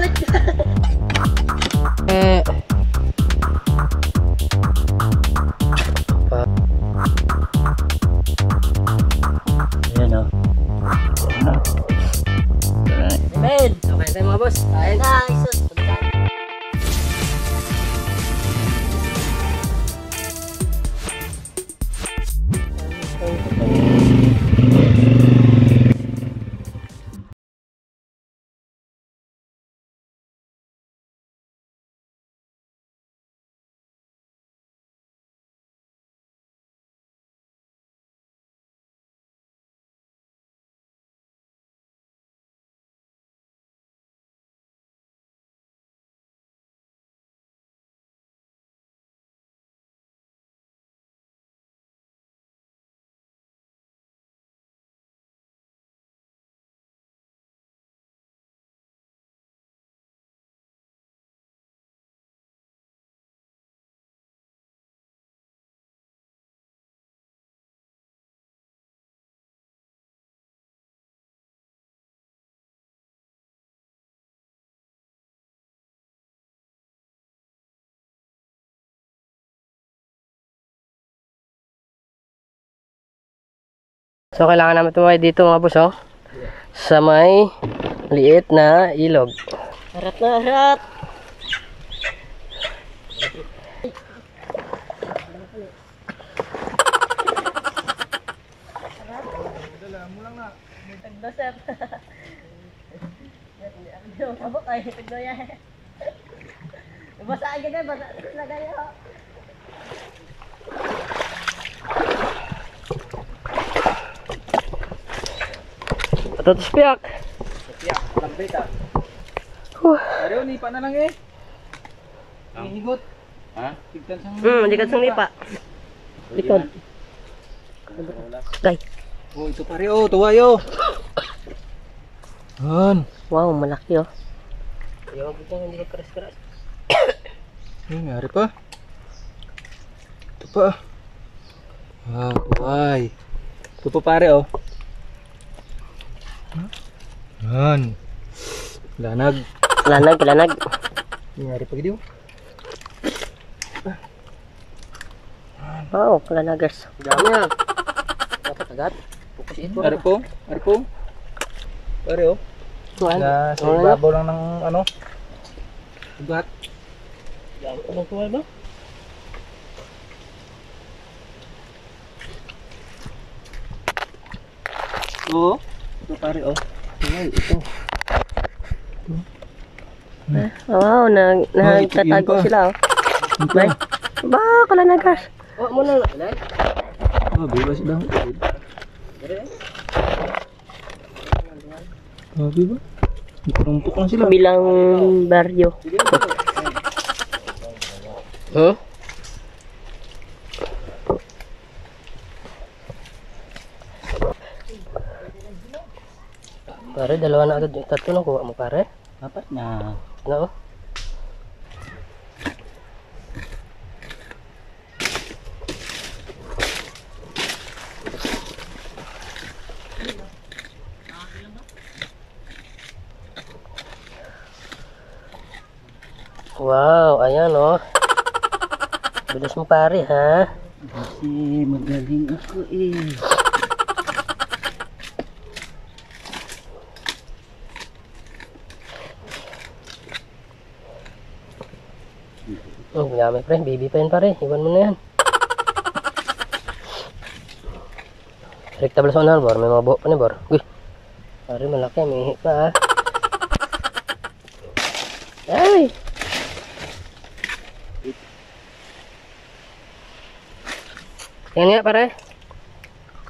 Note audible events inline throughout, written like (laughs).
makulit (laughs) ka. So kailangan namin tumawid dito mga boss oh. Sa may liit na ilog. Harap na, harap. Tagdosep. Abo kayo, tagdoya. Basa agad na, basa na kayo. Patutos piyak. Piyak, lambit ah. Huh. Pero nipa na lang eh. Ang higot. Ha? Tigtan sang. Hmm, di ka sang lipa. Likod. Gay. Oh, ito pare oh, tuwayo. Han. Wow, malaki oh. Ayaw ko hindi ka keras-keras. Ay, ngari pa. Ito pa. Wow, tuway. Ito pa pare oh. Han. Lanag. Lanag, lanag. Ngari pa gidi oh. Wow, lanagers. Dami yan. Dapat agad. Focus ito. Ari po, ari po. Pare oh. Tuwan. Na sa Ano? ibabaw lang ng ano. Ugat. Dami ko tuwal ba? Oo. Ito pare oh. Tuway, ito. Wow, nag Ay, ito, nagtatago sila oh. Ito. Bay. Ba, kalanagers. Oh, muna na. Oh, bebas daw. Grabe ba? Tumpok lang sila. Bilang baryo. Huh? Pare, dalawa na agad yung tatlo na kuha mo pare. Dapat na. Ano? Wow, ayan oh. Bilis mo pare ha. Kasi magaling ako eh. Dami pre, baby pa yan pare. Iwan mo na yan. Rektable sa unahan, bor. May mga buhok pa ni bor. Uy. Pare, malaki. May ihi pa ha. Ay! Yan nga pare.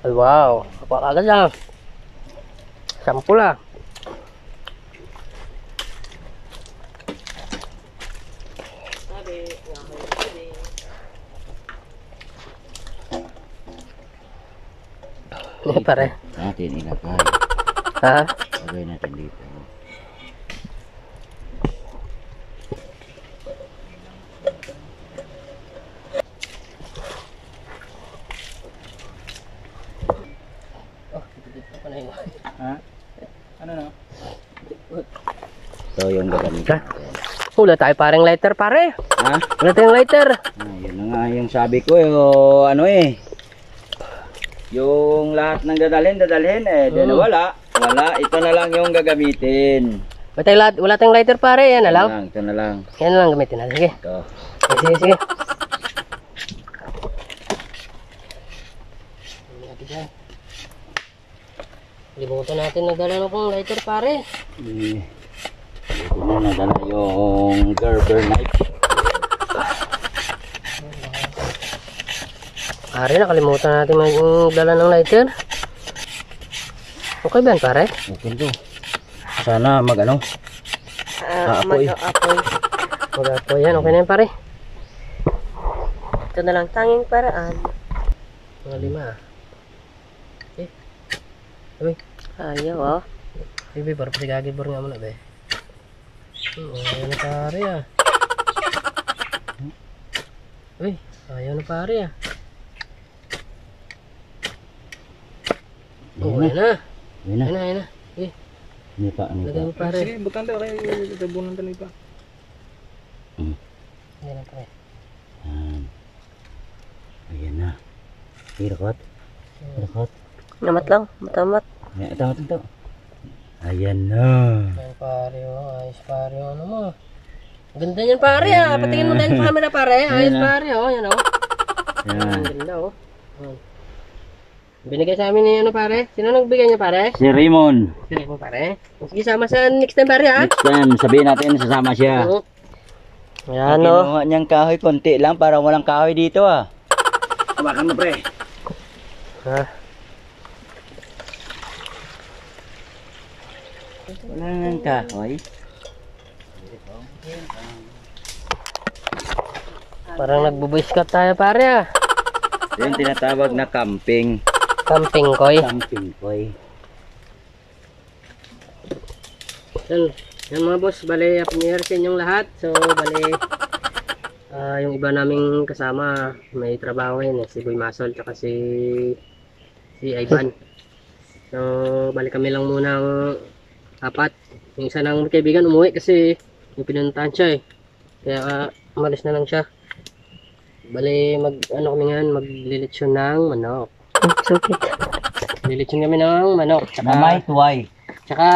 Ay, wow. Kapag agad lang. Sampu lang. Pare. Natin ilagay. Ha? Lagay natin dito. Ha? Ano na? Ito yung gagamitin. Ha? Wala tayo parang lighter pare. Ha? Wala tayong lighter. Ah, yun na nga yung sabi ko yung ano eh. Yung lahat ng dadalhin, dadalhin eh. Di na Mm. wala. Wala. Ito na lang yung gagamitin. Wala tayong, la- wala tayong lighter pare. Yan na lang. Ito na lang. Yan na lang gamitin natin. Sige. Ito. Sige, sige. Limutan natin nagdala ng kong lighter pare. Eh, Ito na nadala yung Gerber knife. Pare, nakalimutan natin magdala ng lighter. Okay ba yan pare? Okay to. Sana mag ano. Ah, Apoy. mag- apoy. Wala po yan. Okay na yan pare. Ito na lang tanging paraan. Mga lima. Eh. Uy. Ayaw ah. Bibi, para pati gagibor nga muna be. Hmm, ayaw na pare ah. Uy, ayaw na pare ah. Oh, na. ayan na. Ayan na, ayan na. Eh, Hindi pa. Ano lagay pa. mo pare. Sige, butan tayo. Kaya tabunan tayo pa. Ayan na pare. Yan. Ayan na. Hirakot. Hirakot. Namat lang. Matamat. Ayan, ito, ito, ito. Ayan na. Ayan pare oh. Ayos pare oh. Ano mo? Ganda niyan pare ah. Patingin mo dahil camera pare. Ayos Ayan, pare oh. Yan oh. Yan. Ang ganda oh. Ayan. Binigay sa amin ni ano pare? Sino nagbigay niya pare? Si Raymond. Sino mo pare? Sige sama sa next time pare ha. Next time, sabihin natin, sasama siya. Oo. Ayan oh. Kinuha niyang kahoy, konti lang, parang walang kahoy dito ah. Hawakan mo pre. Ha? Wala nang kahoy. Parang nagbo-boy scout tayo pare ah. Yung tinatawag na camping. Camping koy. Camping koy. Yan, yan mga boss, bale happy new sa inyong lahat. So bale ah, yung iba naming kasama may trabaho ngayon eh, si Boy Masol tsaka si si Ivan. So bale kami lang muna ang apat. Yung isa nang kaibigan umuwi kasi yung pinuntahan siya eh. Kaya ah, umalis na lang siya. Bale mag ano kami ngayon, maglilitsyon ng manok. Sukit. Lilitsyon kami ng manok. Tsaka, Na may tuway. tsaka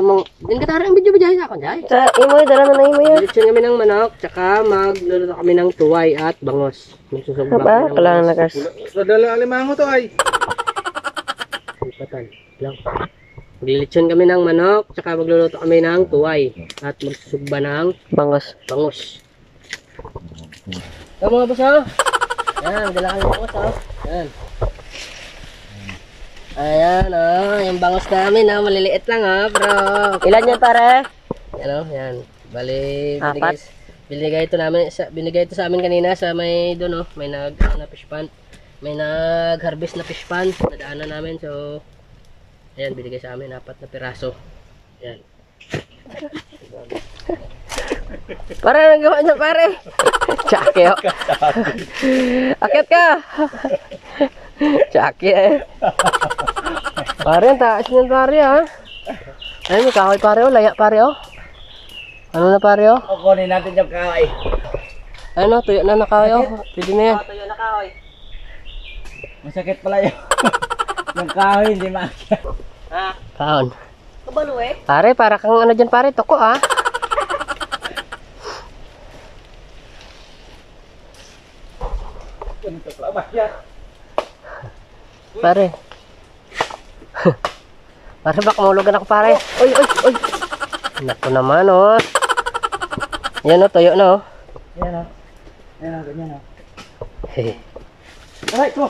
mong, din ka ang video ba dyan ako dyan? Sa imo, dala na na imo yan. Lilitsyon kami ng manok, tsaka magluluto kami ng tuway at bangos. Magsusugba Aba, kami ng pala na bangos. Sa dala alimango to ay. Lipatan lang. Maglilitsyon kami ng manok, tsaka magluluto kami ng tuway at magsusugba ng Bangos. bangos. Ito mga boss ha. Yan, dala kami bangos ha. Yan. Ayan oh, yung bangos namin oh, maliliit lang ha, bro. Ilan yan pare? Oh, yan. Bali, Apat. binigay, binigay ito namin, sa, binigay ito sa amin kanina sa may doon oh, may nag na fish pond. May nag-harvest na fish pond, nadaanan namin so ayan, binigay sa amin apat na piraso. Yan. Pare, nagawa niya pare. (laughs) Tsake oh. Akit ka. Tsake eh. Pare, ang taas niyan pare ah. Ay, may kahoy pare oh. Laya pare oh. Ano na pare oh? Kukunin natin yung kahoy. Ano, tuyo na na kayo. Pwede na yan. Masakit pala yun. (laughs) yung kahoy, hindi makakit. Kaon. Kabalo eh. Pare, para kang ano dyan pare, toko ah. Pare. (laughs) pare, baka mahulugan ako pare. Uy, uy, uy. Naku naman oh. Yan oh, tuyo na oh. Yan o. Yan o, ganyan o. Hehe. Aray, ko!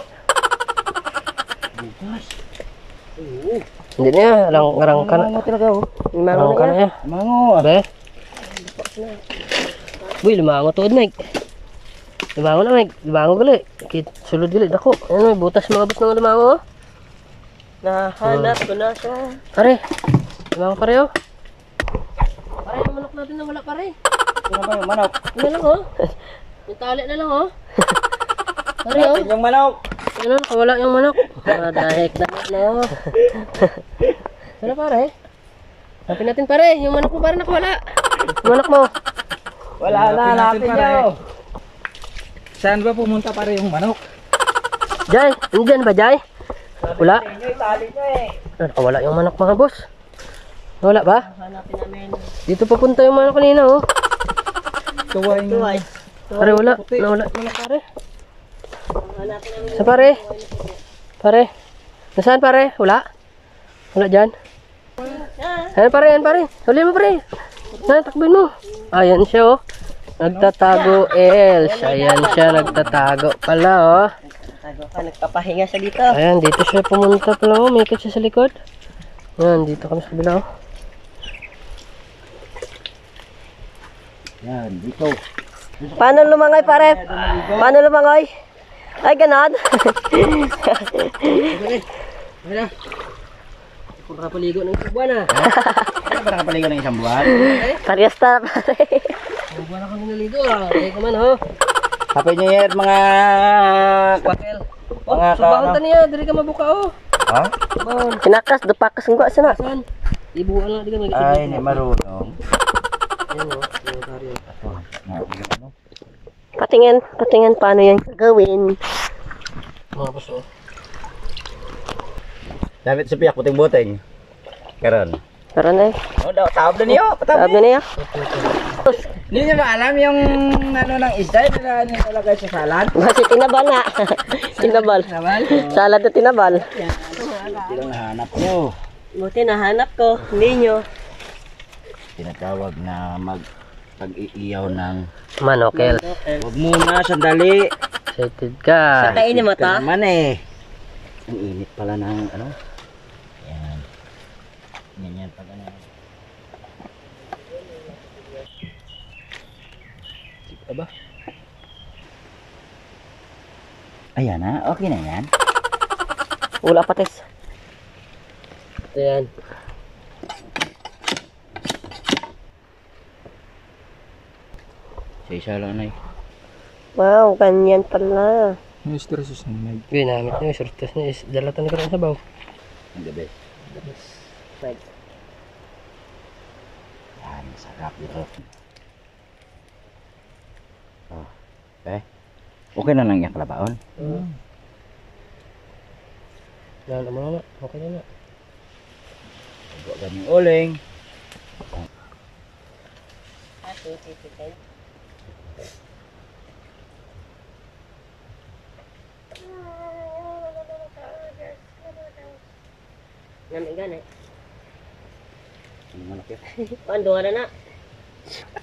Hindi na yan, arang, arang ka na. Mango talaga o. Arang ka na yan. Mango. Be. Uy, lumango tuod, Mike. Lumango na, Mike. Lumango gali. Kit, sulod gali. Dako. Ano, may butas mga bus ng lumango. oh. Nahanap ko na siya. Pare. Lumango pare, oh. Pare, yung manok natin na wala, pare. Sino ba yung manok? Ano lang, oh. Yung tali na lang, oh. (laughs) Pare, oh. Natin yung manok. Ano, nakawala yung manok. Ah, dahek na, no. (laughs) Ano, pare? Hanapin natin pare, yung manok mo pare nakawala. Yung manok mo. Wala na, hanapin nyo. Saan ba pumunta pare yung manok? (laughs) Jay, nandyan ba Jay? Wala. Eh. Ah, Nakawala yung manok mga boss. Wala ba? Dito papunta yung manok kanina oh. Tuway nyo. Pare wala. Nawala manok pare. Sa pare? Pare? Nasaan pare? Wala? Wala dyan? Ayan pare, ayan pare. Huli mo pare. Ayan, takbuhin mo. Ayan siya oh. Nagtatago Els. Ayan siya, nagtatago pala oh. Nagpapahinga siya dito. Ayan, dito siya pumunta pala oh. May ikot siya sa likod. Ayan, dito kami sa kabila oh. Yan, dito. Paano lumangoy pare? Paano lumangoy? Ay, ganon. Wala. Kung nakapaligo ng isang buwan ah. (laughs) Nakapaligo ng isang buwan? Parehas na pare. Na kami naligo ah. Kaya ka man oh. Happy New Year mga... Kwakel. Oh, Mga subahon ka- ta niya. Diri ka mabuka oh. Ha? Subahon. Kinakas, dupakas ng gwa sana. Saan? Ibuan lang. Di ka mag Ay, hindi marunong. Ayan oh. Pare, oh. Na, ano? Patingin, patingin paano yan gawin. Mga boss oh. Dapat sa piyak, puting-buting. Karon. Pero na eh. Oh, daw, tawag na niyo. Sabi na niya. Hindi nyo ba alam yung ano ng isda na nilalagay sa salad? Basi tinabal (laughs) na. tinabal. Salad na tinabal. Hindi lang nahanap nyo. Buti nahanap ko. Hindi nyo. Tinatawag na mag pag-iiyaw ng... Manokel. Huwag muna, sandali. Excited ka. Kainin mo to? naman eh. Ang init pala ng ano. Yan. Pag ano. Sika ba? Ayan na, okay na yan. Wala patis. Ayan. Isa-isa lang na eh. Wow, ganyan pala. Mr. Susan, Ginamit niyo. Surtas niya. is- Dala to na karoon sa baw. Ang gabi. Yan, sarap dito. Oh, okay. Okay na lang yung kalabaon. Dala mo na. Okay na na. Huwag ganyung uling. Nami gani. Ang malaki. (laughs) Pando na na.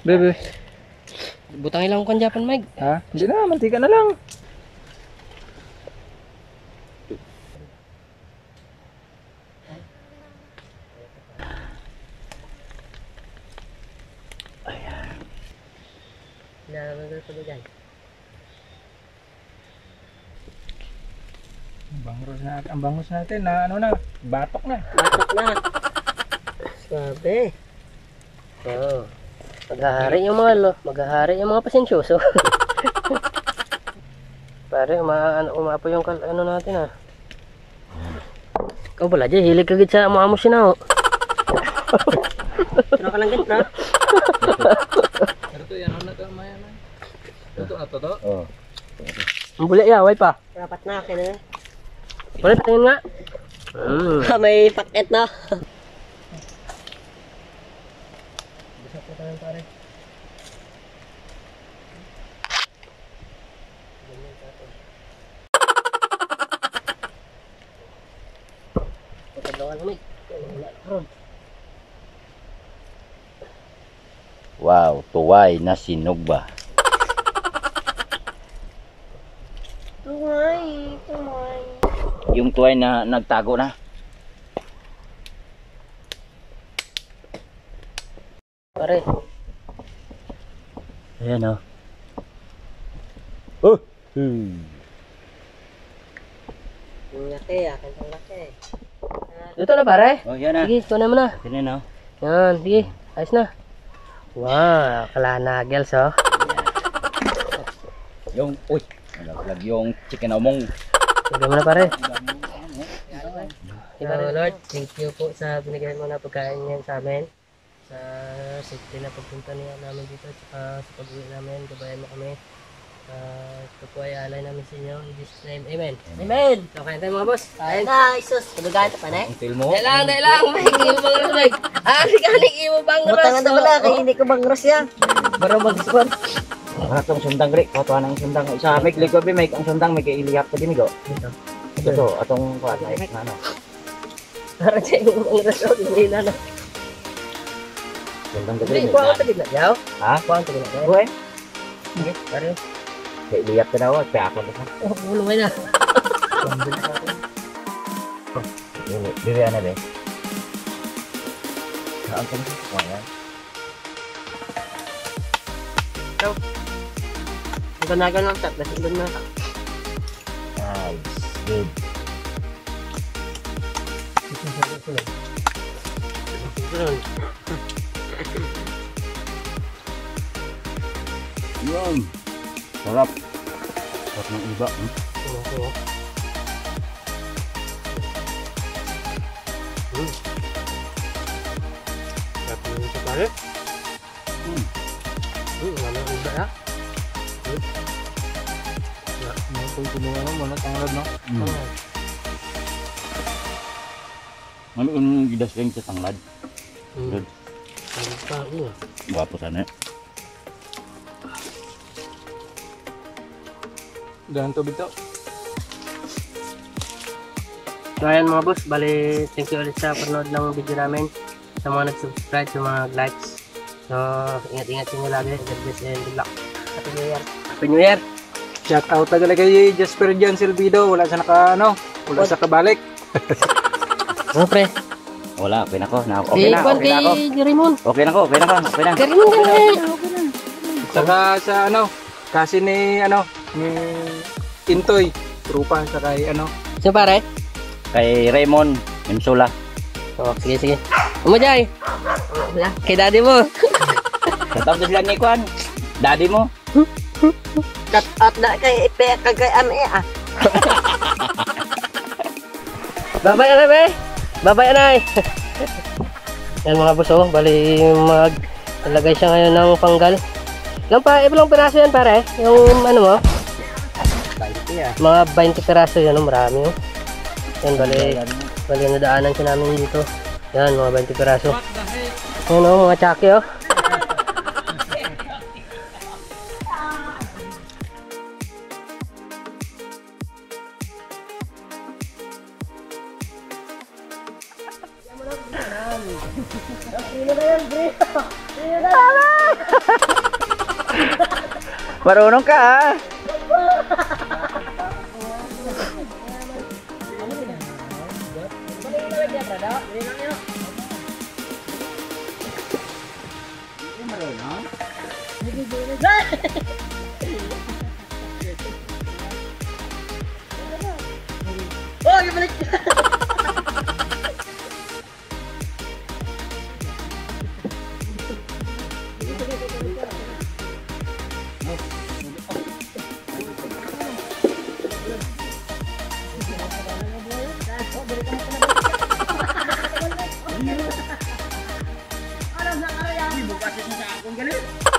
Bebe. Butang ilang kan Japan Mike. Ha? Hindi na, mantika na lang. Nalaman ko ba dyan? Ang bangos natin, ang bangos natin na ano na, batok na. Batok na. Sabi. Oo. Maghahari yung mga lo. Maghahari yung mga pasensyoso. (laughs) Pare, uma, ano, umapo yung kal, ano natin ah. Ikaw pala, Jay, hilig ka gid sa amo-amo sinaw. Ano ka lang gitna? Pero to yan, ano na to, maya na. Ito na to to. Oh. Ang buli ya, way pa. Rapat na akin na. Pare, patingin nga. Mm. (laughs) May paket na. Pagkadawan mo, wala karon. Wow, tuway na sinugba. Tumay, tumay. Yung tuway na nagtago na. Pare, Ayan oh. Oh! Hmm. Yung laki, akin ang laki. dito na pare. Oh, yan na. Sige, ito na mo na. Yan na. Yan, sige. Ayos na. Wow, kalanagels oh. Yung, uy, nalaglag yung chicken omong. Sige mo na pare. So, Lord, thank you po sa binigay mo na pagkain ngayon sa amin. Sa safety na pagpunta niya namin dito. Tsaka sa pag-uwi namin, gabayan mo kami. Uh, ito po ay alay namin sa inyo. In Jesus name, Amen. Amen. So, kain tayo mga boss. Kain. Na, isus. Kadugaan pa na eh. Ang til mo. Dahil lang, dahil lang. May iyo bang rasag. Ah, di ka iyo bang Butangan na rasag. pala, kaya hindi ko bang ya. Baro mag-spot. Wala tong sundang gri. Kuha ng sundang. Isa may likod may ang sundang may kailihap ka din go. Dito. Ito to atong kuha ay ano. Para sa iyo bang rasag. Hindi na na. Sundang Hindi, gri. kuha ang tagin na. Yaw. Ha? Kuha ang tagin na. Yaw. Buhay. Sige, pare. Kailihap ka daw. Kaya ako na. Oh, pulo kayo na. (laughs) Dili, ana be. Saan ka nito? Kuha Ang ganagan lang tat. Nasa doon na. Nice. Good. Sunod. Yun. Ng iba. Hmm? Oo, oo. Hmm. Sarap naman siya pare. Hmm. Hmm, ano ang iba ya? Kung kumuha mo, mga tanglad no? Mm. Oo. Ano yung gidas kayong sa tanglad? Hmm. Good. Ang pa, hmm. Gwapo sana. Dahan tubig to. So ayan mga boss, bali thank you ulit sa panood ng video namin sa mga nag-subscribe, sa mga likes. So, ingat-ingat nyo lagi. God bless and good luck. Happy New Year. Happy New Year. Shout out talaga kay Jasper John Silvido. Wala sa naka, ano, wala sa kabalik. (laughs) Ano pre? Wala, okay na ko. Na, Okay, okay na, okay na ako. Okay na ko, okay na ko, okay na. Na. Saka sa ano, kasi ni ano, ni Intoy, trupa sa kay ano. Sino pare? Kay Raymond Insula. Oh, sige, sige. Umajay. Kay daddy mo. (laughs) Katap sila ni Kwan. Daddy mo. Cut out na kay ipe kagay ame ah. (laughs) Babay na be. Babay na (laughs) Yan mga boss oh, bali mag talagay siya ngayon ng panggal. Ilang pa, ilang piraso yan pare? Yung ano mo? Mga 20 piraso yan, marami oh. Yan bali, bali nadaanan siya namin dito. Yan, mga 20 piraso. Yan oh, mga tsaki oh. Marunong ka ha. (laughs) Oh, ibalik. Kawayo